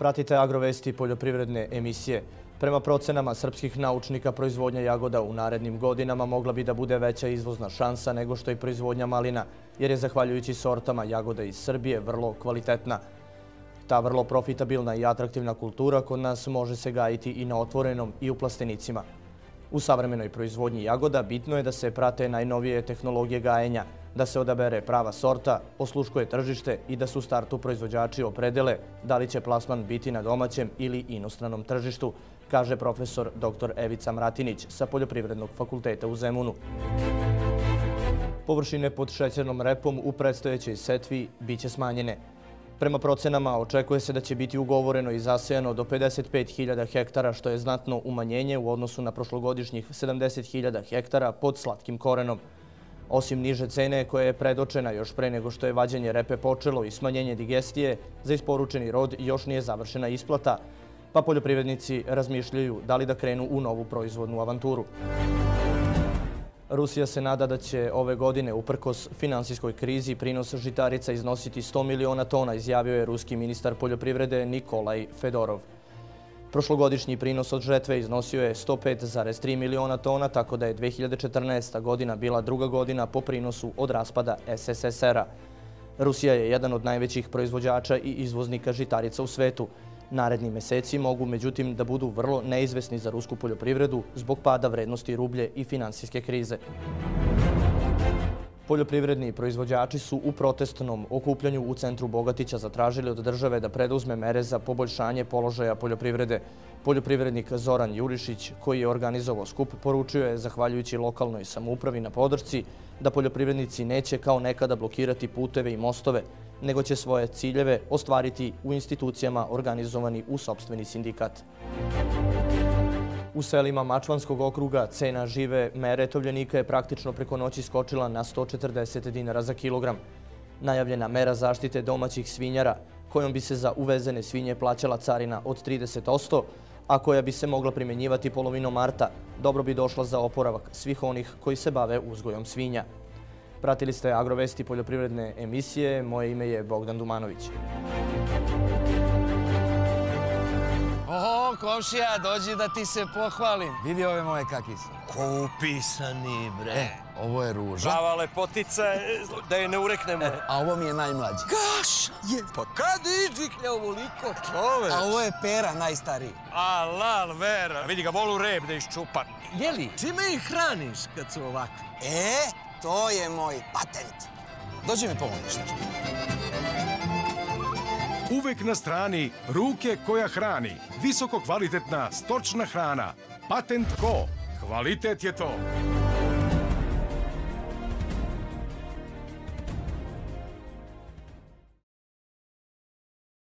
Pratite agrovesti poljoprivredne emisije. Prema procenama srpskih naučnika proizvodnja jagoda u narednim godinama mogla bi da bude veća izvozna šansa nego što je proizvodnja malina, jer je zahvaljujući sortama jagoda iz Srbije vrlo kvalitetna. Ta vrlo profitabilna i atraktivna kultura kod nas može se gajiti i na otvorenom i u plastenicima. U savremenoj proizvodnji jagoda bitno je da se prate najnovije tehnologije gajenja, da se odabere prava sorta, osluškuje tržište i da su startu proizvođači opredele da li će plasman biti na domaćem ili inostranom tržištu, kaže profesor dr. Evica Mratinić sa Poljoprivrednog fakulteta u Zemunu. Površine pod šećernom repom u predstojećoj setvi biće smanjene. Prema procenama očekuje se da će biti ugovoreno i zasejano do 55.000 hektara, što je znatno umanjenje u odnosu na prošlogodišnjih 70.000 hektara pod slatkim korenom. Osim niže cene koja je predočena još pre nego što je vađenje repe počelo i smanjenje digestije, za isporučeni rod još nije završena isplata, pa poljoprivrednici razmišljaju da li da krenu u novu proizvodnu avanturu. Rusija se nada da će ove godine uprkos finansijskoj krizi prinos žitarica iznositi 100 miliona tona, izjavio je ruski ministar poljoprivrede Nikolaj Fedorov. Prošlogodišnji prinos od žetve iznosio je 105,3 miliona tona, tako da je 2014. godina bila druga godina po prinosu od raspada SSSR-a. Rusija je jedan od najvećih proizvođača i izvoznika žitarica u svetu. Naredni meseci mogu međutim da budu vrlo neizvesni za rusku poljoprivredu zbog pada vrednosti rublje i finansijske krize. Poljoprivredni proizvođači su u protestnom okupljanju u centru Bogatića zatražili od države da preduzme mere za poboljšanje položaja poljoprivrede. Poljoprivrednik Zoran Jurišić, koji je organizovao skup, poručio je, zahvaljujući lokalnoj samoupravi na podršci, da poljoprivrednici neće kao nekada blokirati puteve i mostove, nego će svoje ciljeve ostvariti u institucijama organizovani u sobstveni sindikat. U selima Mačvanskog okruga cena žive mere tovljenika je praktično preko noći skočila na 140 dinara za kilogram. Najavljena mera zaštite domaćih svinjara, kojom bi se za uvezene svinje plaćala carina od 30%, a koja bi se mogla primjenjivati polovinom marta, dobro bi došla za oporavak svih onih koji se bave uzgojom svinja. Pratili ste Agrovesti poljoprivredne emisije. Moje ime je Bogdan Dumanović. Komšija, dođi da ti se pohvalim. Vidi ove moje kakvi su. Ko upisani, bre. E, ovo je ruža. Prava lepotica, da je ne ureknemo. E, a ovo mi je najmlađi. Gaša, je, pa kad iđiklja ovoliko čoveč? A ovo je pera najstariji. Alal, vera. Vidi ga, volu reb da iščupan. Jeli? Čime ih hraniš kad su ovakvi? E, to je moj patent. Dođi mi pomoći Увек на страни, руке која храни. Високо квалитетна, сточна храна. Патент ко? Квалитет е тоа.